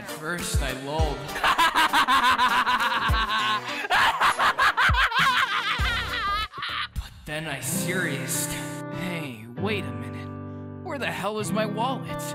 At first, I lulled. but then I serious. Hey, wait a minute. Where the hell is my wallet?